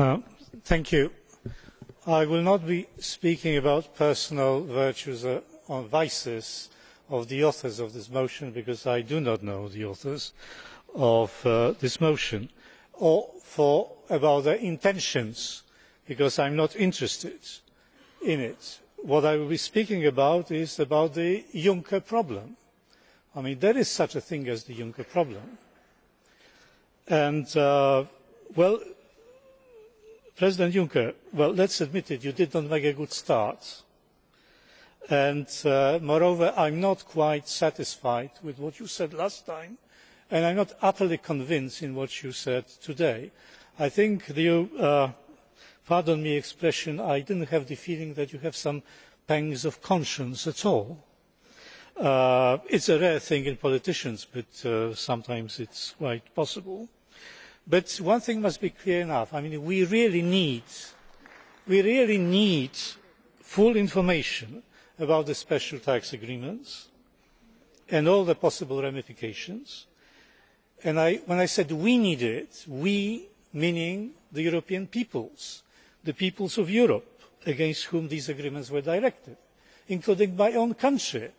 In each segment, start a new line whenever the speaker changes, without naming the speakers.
Uh, Mr President, I will not be speaking about the personal virtues uh, or vices of the authors of this motion because I do not know the authors of uh, this motion, or about their intentions because I am not interested in it. What I will be speaking about is about the Juncker problem. I mean there is such a thing as the Juncker problem and, President Juncker, well let us admit it, you did not make a good start and, uh, moreover, I am not quite satisfied with what you said last time and I am not utterly convinced by what you said today. I think uh, pardon the expression I did not have the feeling that you have some pangs of conscience at all. Uh, it is a rare thing in politicians, but sometimes it is quite possible. But one thing must be clear enough I mean, we really need full information about the special tax agreements and all the possible ramifications, and when I said we need it, we meaning the European peoples, the peoples of Europe against whom these agreements were directed, including my own country,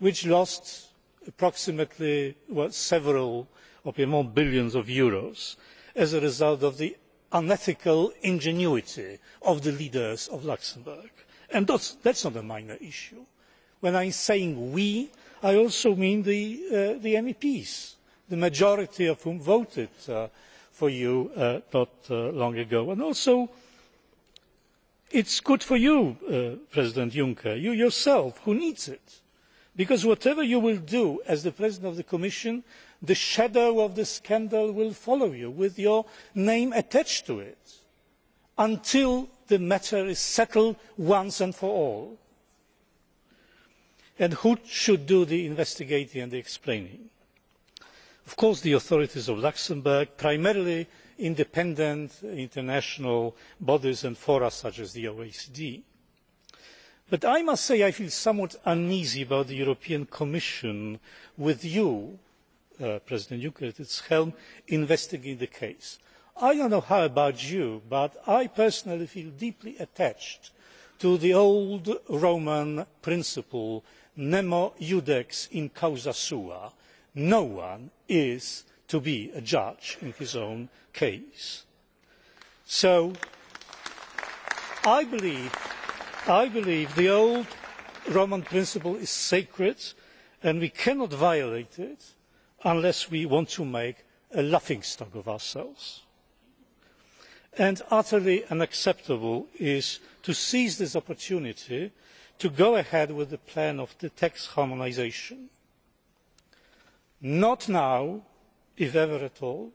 which lost approximately several or more billions of euros as a result of the unethical ingenuity of the leaders of Luxembourg. And that is not a minor issue. When I saying we, I also mean uh, the MEPs, the majority of whom voted uh, for you uh, not long ago. And also it is good for you, President Juncker, you yourself, who needs it, because whatever you will do as the President of the Commission, the shadow of the scandal will follow you with your name attached to it until the matter is settled once and for all. And who should do the investigating and the explaining? Of course the authorities of Luxembourg, primarily independent international bodies and fora such as the OECD. But I must say I feel somewhat uneasy about the European Commission with you Uh, President Juncker at its helm investigating the case. I do not know how about you, but I personally feel deeply attached to the old Roman principle nemo iudex in causa sua no one is to be a judge in his own case. So I believe the old Roman principle is sacred and we cannot violate it unless we want to make a laughing stock of ourselves. And utterly unacceptable is to seize this opportunity to go ahead with the plan of tax harmonisation. Not now, if ever at all,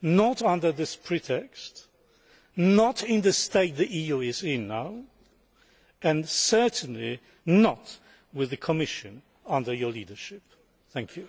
not under this pretext, not in the state the EU is in now, and certainly not with the Commission under your leadership. Thank you.